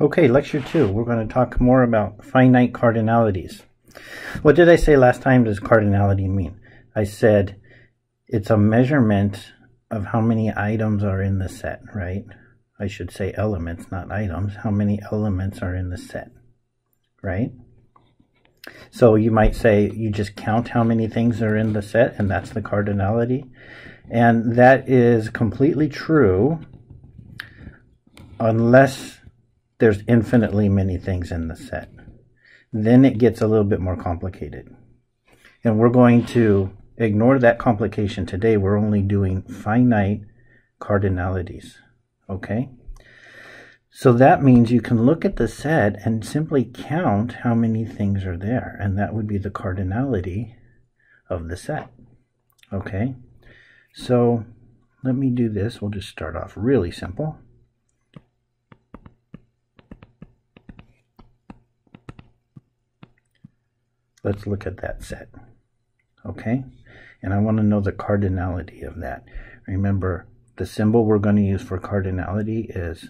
Okay, lecture two. We're going to talk more about finite cardinalities. What did I say last time does cardinality mean? I said it's a measurement of how many items are in the set, right? I should say elements, not items. How many elements are in the set, right? So you might say you just count how many things are in the set, and that's the cardinality. And that is completely true unless there's infinitely many things in the set. Then it gets a little bit more complicated. And we're going to ignore that complication today. We're only doing finite cardinalities. Okay? So that means you can look at the set and simply count how many things are there. And that would be the cardinality of the set. Okay? So let me do this. We'll just start off really simple. Let's look at that set. Okay? And I want to know the cardinality of that. Remember, the symbol we're going to use for cardinality is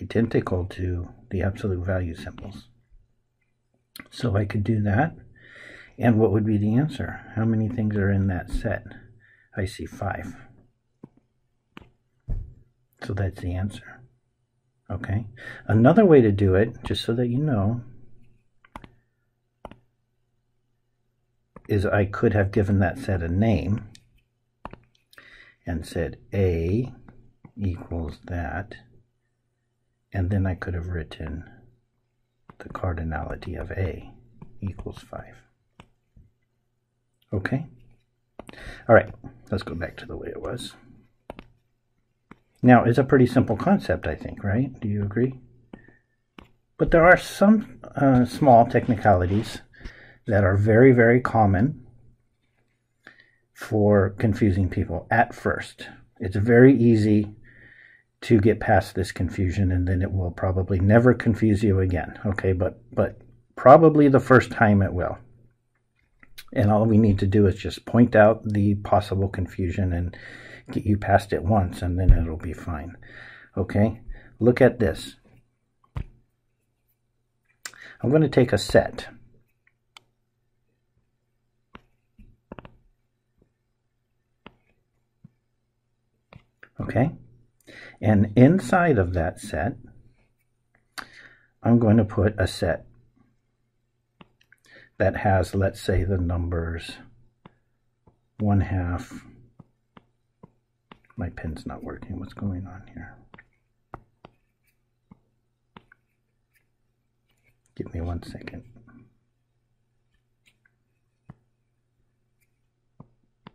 identical to the absolute value symbols. So I could do that. And what would be the answer? How many things are in that set? I see five. So that's the answer. Okay. Another way to do it, just so that you know, is I could have given that set a name and said A equals that, and then I could have written the cardinality of A equals 5. Okay? All right, let's go back to the way it was. Now, it's a pretty simple concept, I think, right? Do you agree? But there are some uh, small technicalities that are very, very common for confusing people at first. It's very easy to get past this confusion and then it will probably never confuse you again. Okay, but but probably the first time it will. And all we need to do is just point out the possible confusion and get you past it once and then it'll be fine. Okay? Look at this. I'm going to take a set Okay? And inside of that set, I'm going to put a set that has, let's say, the numbers 1 half. My pen's not working. What's going on here? Give me one second.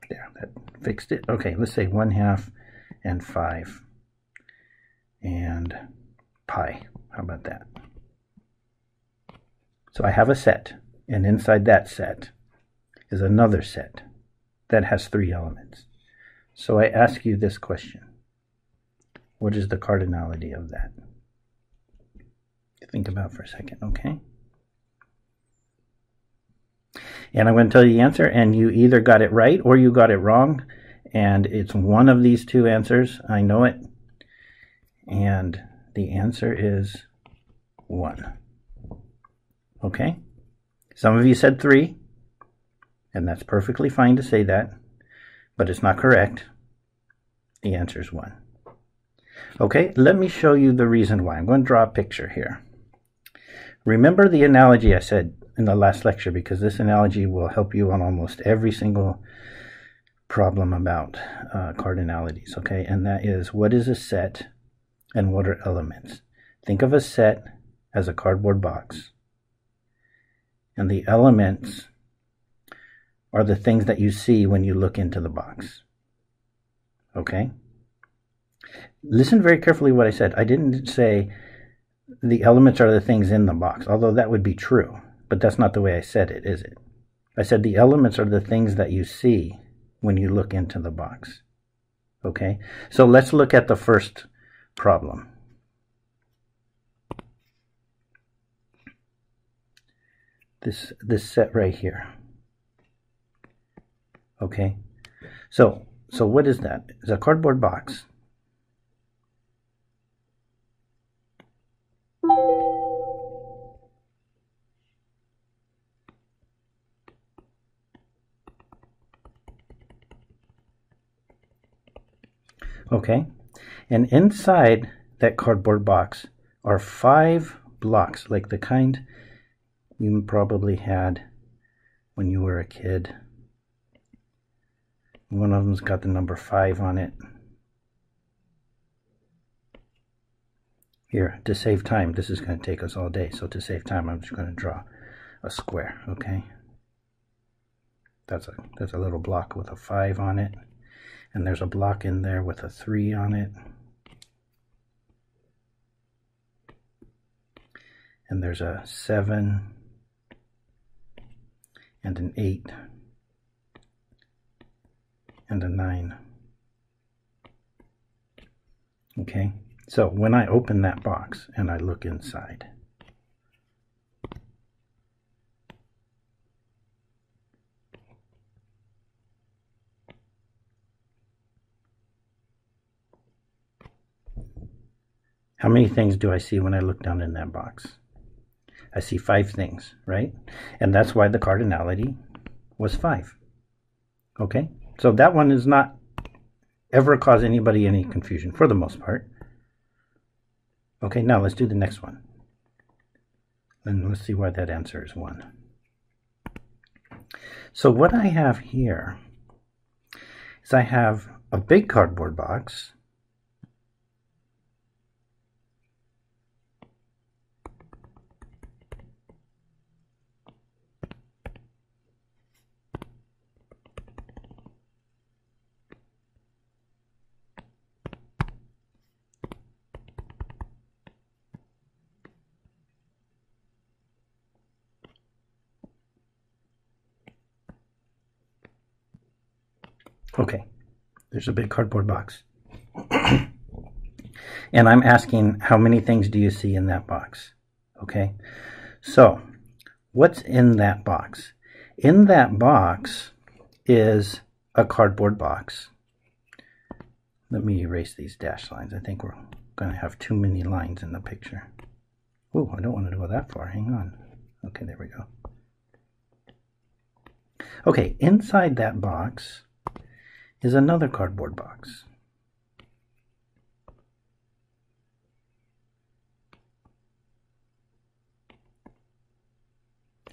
There, that fixed it. Okay, let's say 1 half and 5 and pi. How about that? So I have a set, and inside that set is another set that has three elements. So I ask you this question. What is the cardinality of that? Think about for a second, okay? And I'm going to tell you the answer, and you either got it right or you got it wrong and it's one of these two answers. I know it. And the answer is 1. Okay? Some of you said 3, and that's perfectly fine to say that, but it's not correct. The answer is 1. Okay, let me show you the reason why. I'm going to draw a picture here. Remember the analogy I said in the last lecture because this analogy will help you on almost every single problem about uh, cardinalities, okay? And that is what is a set and what are elements? Think of a set as a cardboard box. And the elements are the things that you see when you look into the box. Okay? Listen very carefully what I said. I didn't say the elements are the things in the box, although that would be true. But that's not the way I said it, is it? I said the elements are the things that you see when you look into the box. Okay, so let's look at the first problem. This, this set right here. Okay, so, so what is that? It's a cardboard box. Okay? And inside that cardboard box are five blocks, like the kind you probably had when you were a kid. One of them's got the number five on it. Here, to save time, this is going to take us all day. So to save time, I'm just going to draw a square, okay? That's a, that's a little block with a 5 on it. And there's a block in there with a 3 on it. And there's a 7 and an 8 and a 9. Okay, so when I open that box and I look inside, How many things do I see when I look down in that box? I see five things, right? And that's why the cardinality was five. Okay? So that one is not ever cause anybody any confusion for the most part. Okay, now let's do the next one. And let's see why that answer is 1. So what I have here is I have a big cardboard box Okay, there's a big cardboard box. and I'm asking how many things do you see in that box? Okay, so what's in that box? In that box is a cardboard box. Let me erase these dash lines. I think we're going to have too many lines in the picture. Oh, I don't want to go that far. Hang on. Okay, there we go. Okay, inside that box is another cardboard box.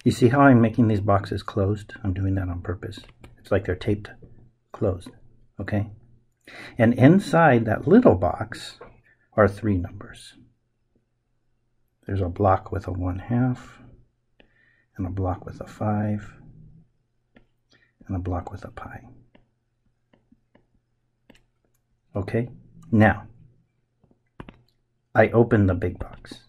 You see how I'm making these boxes closed? I'm doing that on purpose. It's like they're taped closed, okay? And inside that little box are three numbers. There's a block with a one half, and a block with a five, and a block with a pi. Okay, now I open the big box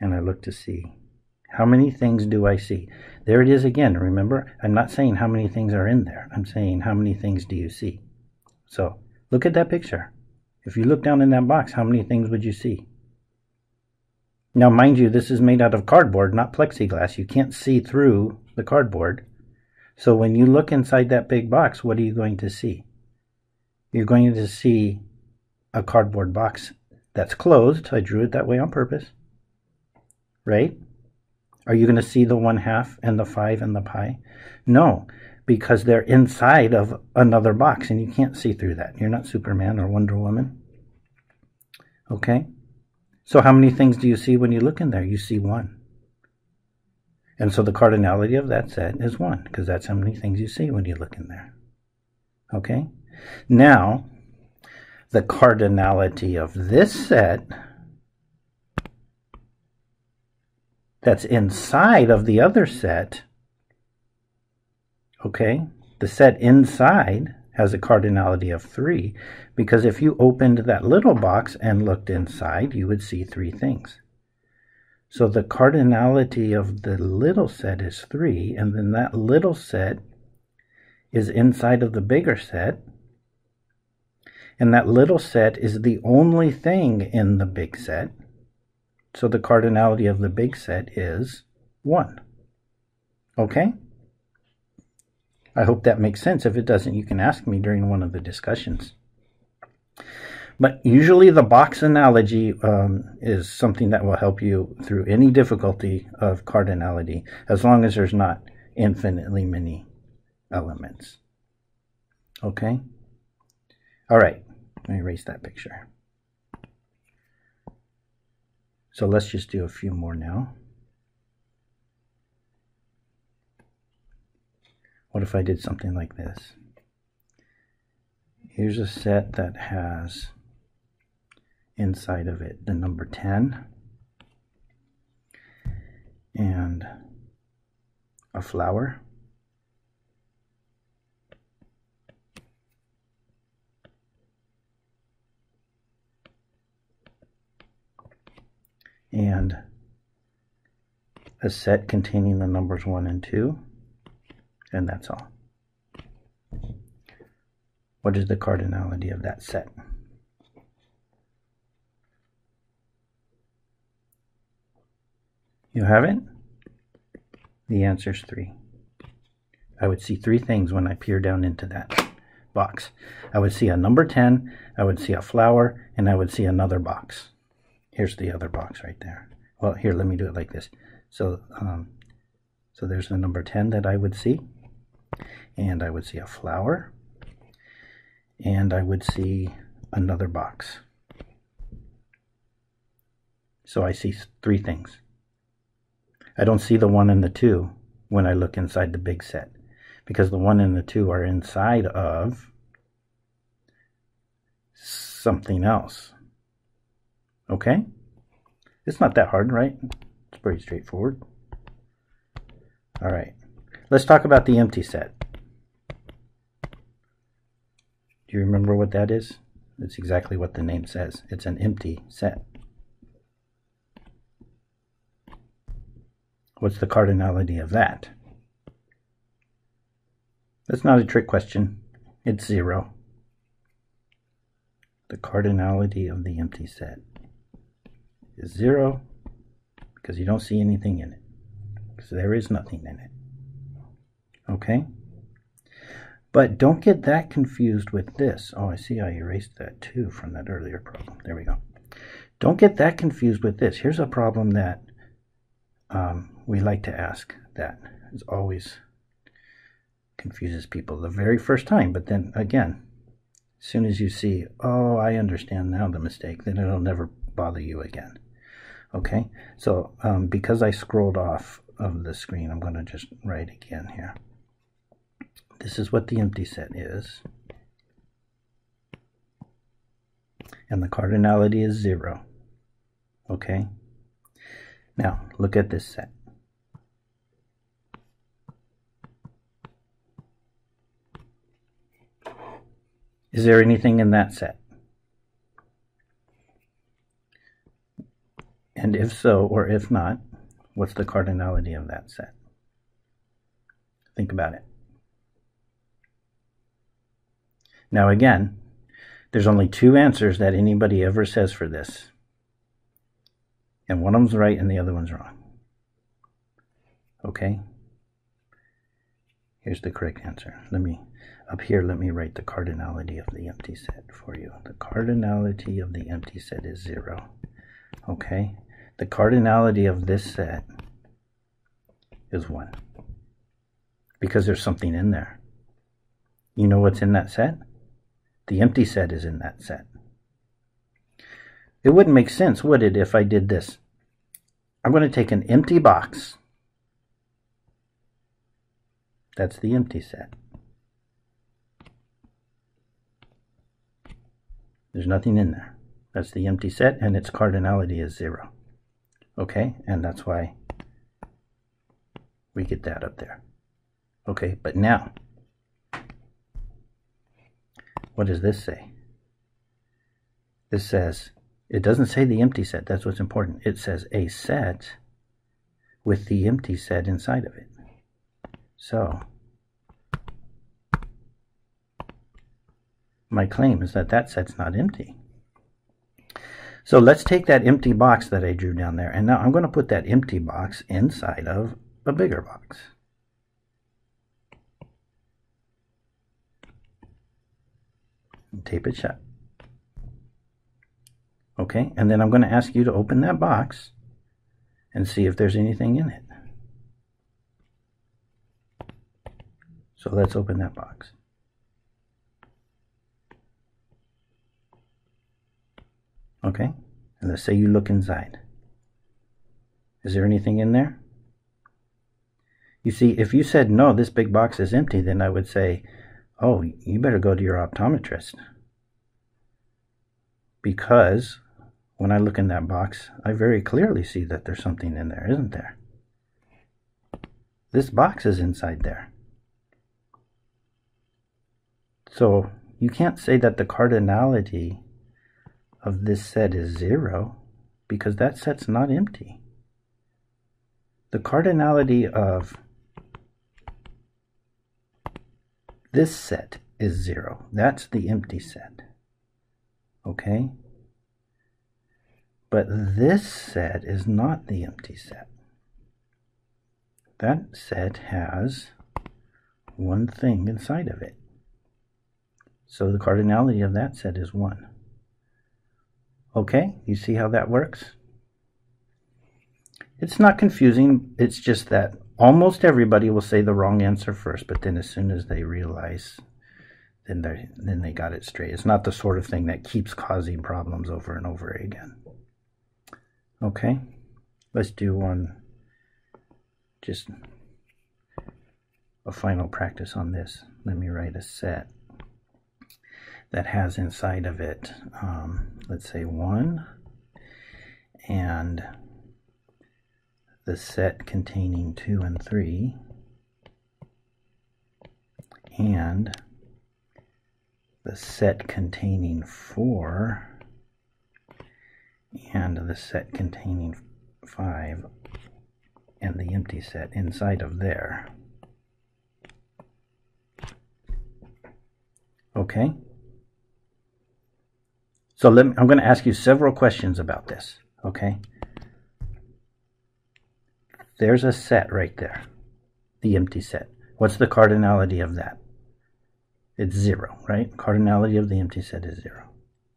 and I look to see how many things do I see. There it is again. Remember, I'm not saying how many things are in there. I'm saying how many things do you see. So look at that picture. If you look down in that box, how many things would you see? Now, mind you, this is made out of cardboard, not plexiglass. You can't see through the cardboard. So when you look inside that big box, what are you going to see? You're going to see a cardboard box that's closed. I drew it that way on purpose. Right? Are you going to see the one half and the five and the pi? No, because they're inside of another box and you can't see through that. You're not Superman or Wonder Woman. Okay? So how many things do you see when you look in there? You see one. And so the cardinality of that set is 1, because that's how many things you see when you look in there. Okay? Now, the cardinality of this set that's inside of the other set, okay, the set inside has a cardinality of 3, because if you opened that little box and looked inside, you would see three things. So the cardinality of the little set is 3, and then that little set is inside of the bigger set. And that little set is the only thing in the big set. So the cardinality of the big set is 1. Okay? I hope that makes sense. If it doesn't, you can ask me during one of the discussions. But usually the box analogy um, is something that will help you through any difficulty of cardinality, as long as there's not infinitely many elements. Okay? All right, let me erase that picture. So let's just do a few more now. What if I did something like this? Here's a set that has inside of it the number 10 and a flower. and a set containing the numbers 1 and 2 and that's all. What is the cardinality of that set? You haven't? The answer is 3. I would see three things when I peer down into that box. I would see a number 10, I would see a flower, and I would see another box. Here's the other box right there. Well, here, let me do it like this. So, um, so there's the number 10 that I would see. And I would see a flower. And I would see another box. So I see three things. I don't see the one and the two when I look inside the big set because the one and the two are inside of something else. Okay? It's not that hard, right? It's pretty straightforward. All right. Let's talk about the empty set. Do you remember what that is? It's exactly what the name says. It's an empty set. What's the cardinality of that? That's not a trick question. It's zero. The cardinality of the empty set is 0 because you don't see anything in it. Because there is nothing in it. Okay? But don't get that confused with this. Oh, I see I erased that too from that earlier problem. There we go. Don't get that confused with this. Here's a problem that um, we like to ask that. It always confuses people the very first time. But then again, as soon as you see, oh, I understand now the mistake, then it'll never bother you again. Okay, so um, because I scrolled off of the screen, I'm going to just write again here. This is what the empty set is. And the cardinality is zero. Okay, now look at this set. Is there anything in that set? And if so, or if not, what's the cardinality of that set? Think about it. Now, again, there's only two answers that anybody ever says for this. And one of them's right and the other one's wrong. Okay? Here's the correct answer. Let me, up here, let me write the cardinality of the empty set for you. The cardinality of the empty set is zero. Okay? The cardinality of this set is 1. Because there's something in there. You know what's in that set? The empty set is in that set. It wouldn't make sense, would it, if I did this? I'm going to take an empty box. That's the empty set. There's nothing in there. That's the empty set, and its cardinality is 0. Okay, and that's why we get that up there. Okay, but now, what does this say? This says, it doesn't say the empty set, that's what's important. It says a set with the empty set inside of it. So, my claim is that that set's not empty. So let's take that empty box that I drew down there, and now I'm going to put that empty box inside of a bigger box. And tape it shut. Okay, and then I'm going to ask you to open that box and see if there's anything in it. So let's open that box. Okay, and let's say you look inside. Is there anything in there? You see, if you said, no, this big box is empty, then I would say, oh, you better go to your optometrist. Because when I look in that box, I very clearly see that there's something in there, isn't there? This box is inside there. So you can't say that the cardinality of this set is zero because that set's not empty. The cardinality of this set is zero. That's the empty set. Okay? But this set is not the empty set. That set has one thing inside of it. So the cardinality of that set is 1. Okay, you see how that works? It's not confusing, it's just that almost everybody will say the wrong answer first, but then as soon as they realize, then they then they got it straight. It's not the sort of thing that keeps causing problems over and over again. Okay, let's do one, just a final practice on this. Let me write a set that has inside of it, um, let's say 1, and the set containing 2 and 3, and the set containing 4, and the set containing 5, and the empty set inside of there. Okay? So let me, I'm going to ask you several questions about this, okay? There's a set right there, the empty set. What's the cardinality of that? It's zero, right? Cardinality of the empty set is zero,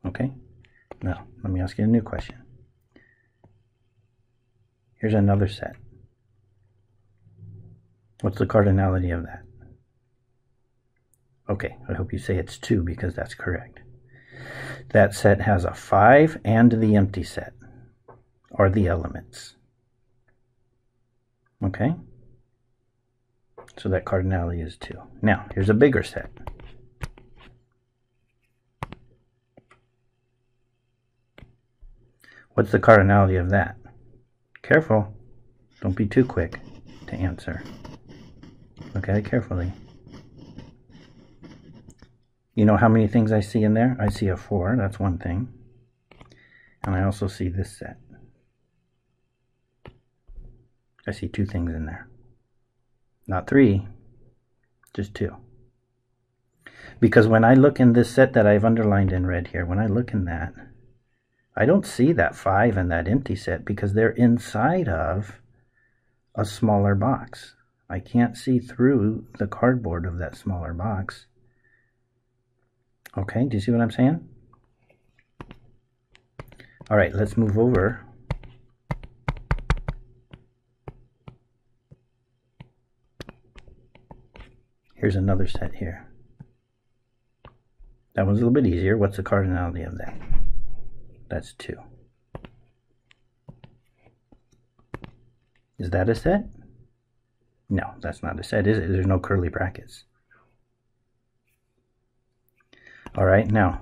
okay? Now, let me ask you a new question. Here's another set. What's the cardinality of that? Okay, I hope you say it's 2 because that's correct. That set has a 5 and the empty set, or the elements. Okay? So that cardinality is 2. Now, here's a bigger set. What's the cardinality of that? Careful. Don't be too quick to answer. Look at it carefully. You know how many things I see in there? I see a 4, that's one thing. And I also see this set. I see two things in there. Not three, just two. Because when I look in this set that I've underlined in red here, when I look in that, I don't see that 5 and that empty set because they're inside of a smaller box. I can't see through the cardboard of that smaller box. Okay, do you see what I'm saying? All right, let's move over. Here's another set here. That one's a little bit easier. What's the cardinality of that? That's 2. Is that a set? No, that's not a set, is it? There's no curly brackets. All right, now,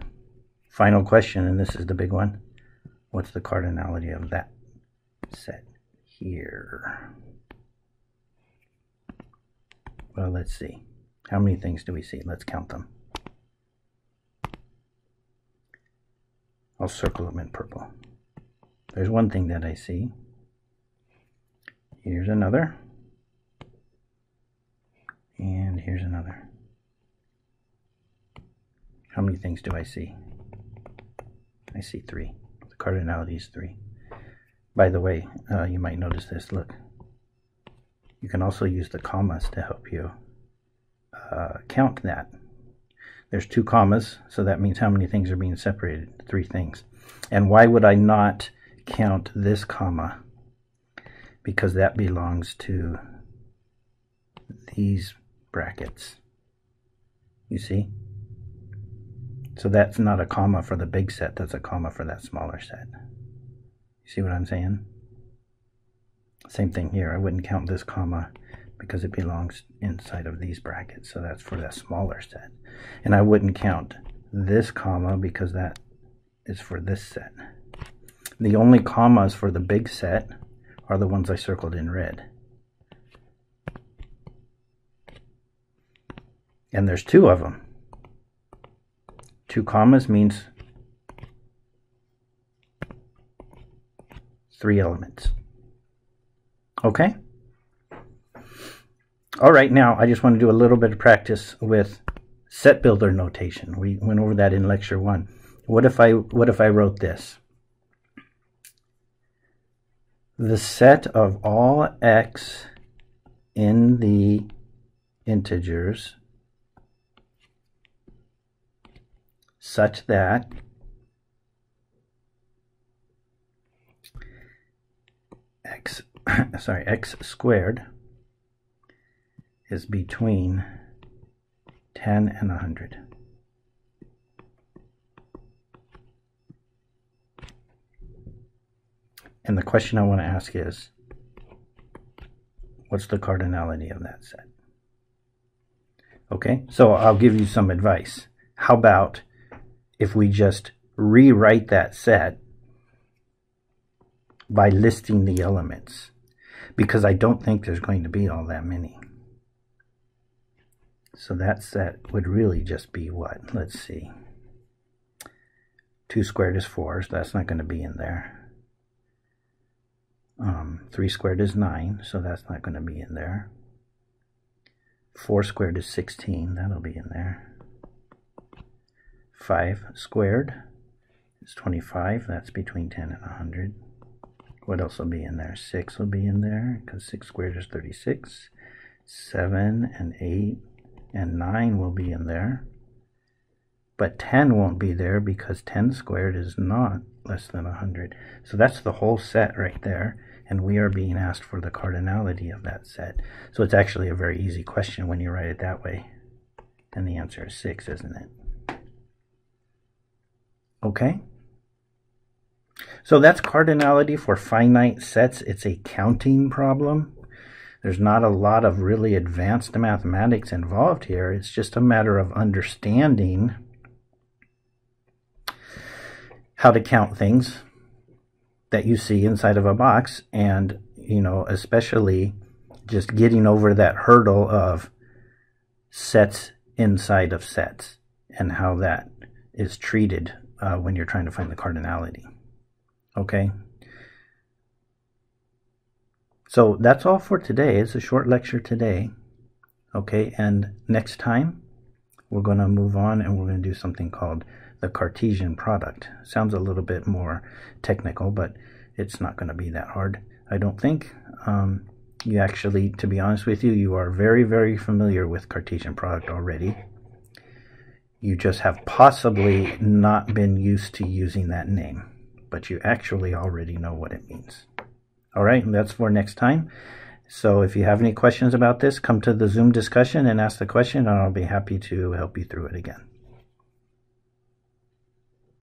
final question, and this is the big one. What's the cardinality of that set here? Well, let's see. How many things do we see? Let's count them. I'll circle them in purple. There's one thing that I see. Here's another. And here's another. How many things do I see? I see three. The cardinality is three. By the way, uh, you might notice this. Look, you can also use the commas to help you uh, count that. There's two commas, so that means how many things are being separated. Three things. And why would I not count this comma? Because that belongs to these brackets. You see? So that's not a comma for the big set, that's a comma for that smaller set. You see what I'm saying? Same thing here. I wouldn't count this comma because it belongs inside of these brackets. So that's for that smaller set. And I wouldn't count this comma because that is for this set. The only commas for the big set are the ones I circled in red. And there's two of them. Two commas means three elements. Okay? All right, now I just want to do a little bit of practice with set builder notation. We went over that in lecture one. What if I what if I wrote this? The set of all x in the integers such that x sorry x squared is between 10 and 100. And the question I want to ask is, what's the cardinality of that set? Okay, so I'll give you some advice. How about if we just rewrite that set by listing the elements? Because I don't think there's going to be all that many. So that set would really just be what? Let's see. 2 squared is 4, so that's not going to be in there. Um, 3 squared is 9, so that's not going to be in there. 4 squared is 16, that'll be in there. 5 squared is 25, that's between 10 and 100. What else will be in there? 6 will be in there, because 6 squared is 36. 7 and 8 and 9 will be in there. But 10 won't be there because 10 squared is not less than 100. So that's the whole set right there. And we are being asked for the cardinality of that set. So it's actually a very easy question when you write it that way. And the answer is 6, isn't it? Okay? So that's cardinality for finite sets. It's a counting problem. There's not a lot of really advanced mathematics involved here. It's just a matter of understanding how to count things that you see inside of a box and, you know, especially just getting over that hurdle of sets inside of sets and how that is treated uh, when you're trying to find the cardinality. Okay, so that's all for today. It's a short lecture today. Okay, and next time we're going to move on and we're going to do something called the Cartesian product. Sounds a little bit more technical, but it's not going to be that hard, I don't think. Um, you actually, to be honest with you, you are very, very familiar with Cartesian product already. You just have possibly not been used to using that name, but you actually already know what it means. All right, that's for next time. So if you have any questions about this, come to the Zoom discussion and ask the question, and I'll be happy to help you through it again.